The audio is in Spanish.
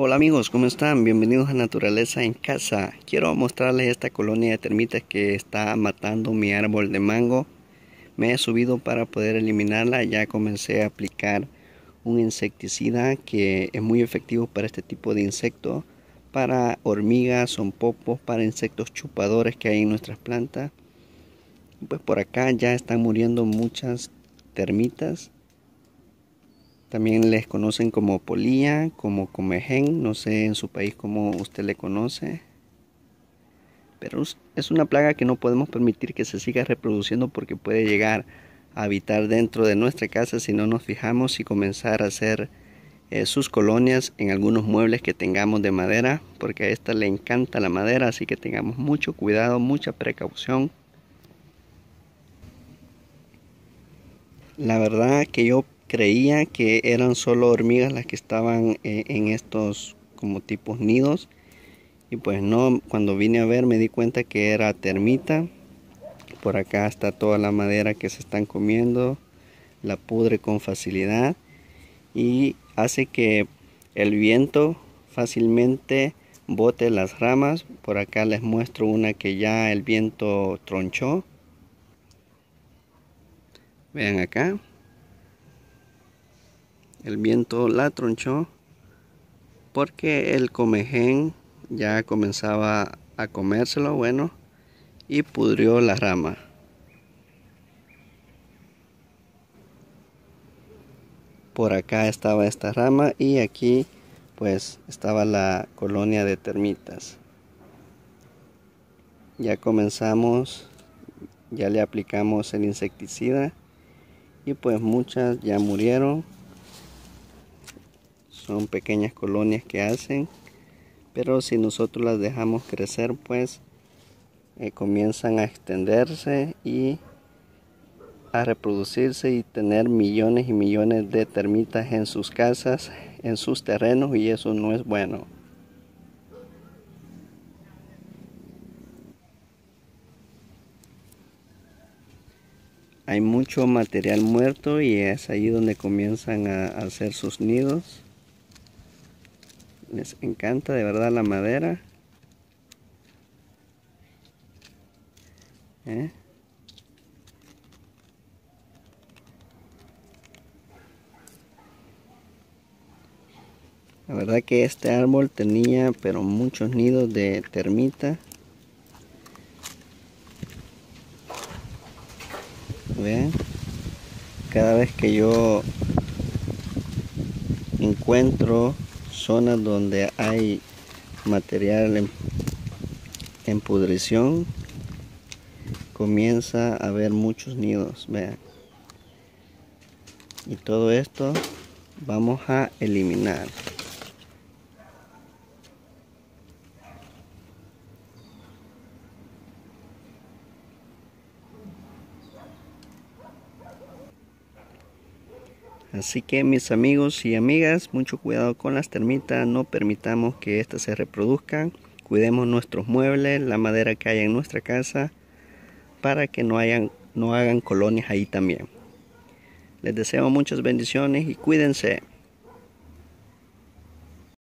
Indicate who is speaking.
Speaker 1: Hola amigos, ¿cómo están? Bienvenidos a Naturaleza en Casa. Quiero mostrarles esta colonia de termitas que está matando mi árbol de mango. Me he subido para poder eliminarla. Ya comencé a aplicar un insecticida que es muy efectivo para este tipo de insectos. Para hormigas, son popos, para insectos chupadores que hay en nuestras plantas. Pues por acá ya están muriendo muchas termitas también les conocen como polilla, como comején, no sé en su país cómo usted le conoce. Pero es una plaga que no podemos permitir que se siga reproduciendo porque puede llegar a habitar dentro de nuestra casa si no nos fijamos y comenzar a hacer eh, sus colonias en algunos muebles que tengamos de madera, porque a esta le encanta la madera, así que tengamos mucho cuidado, mucha precaución. La verdad que yo creía que eran solo hormigas las que estaban eh, en estos como tipos nidos. Y pues no cuando vine a ver me di cuenta que era termita. Por acá está toda la madera que se están comiendo la pudre con facilidad. Y hace que el viento fácilmente bote las ramas. Por acá les muestro una que ya el viento tronchó. Vean acá el viento la tronchó porque el comején ya comenzaba a comérselo bueno y pudrió la rama. Por acá estaba esta rama y aquí pues estaba la colonia de termitas. Ya comenzamos ya le aplicamos el insecticida y pues muchas ya murieron son pequeñas colonias que hacen pero si nosotros las dejamos crecer pues eh, comienzan a extenderse y a reproducirse y tener millones y millones de termitas en sus casas, en sus terrenos y eso no es bueno. Hay mucho material muerto y es ahí donde comienzan a hacer sus nidos les encanta de verdad la madera. ¿Eh? la verdad que este árbol tenía pero muchos nidos de termita. Vean cada vez que yo encuentro zonas donde hay material en, pudrición comienza a haber muchos nidos vean y todo esto vamos a eliminar Así que mis amigos y amigas, mucho cuidado con las termitas, no permitamos que éstas se reproduzcan, cuidemos nuestros muebles, la madera que hay en nuestra casa, para que no, no hagan colonias ahí también. Les deseo muchas bendiciones y cuídense.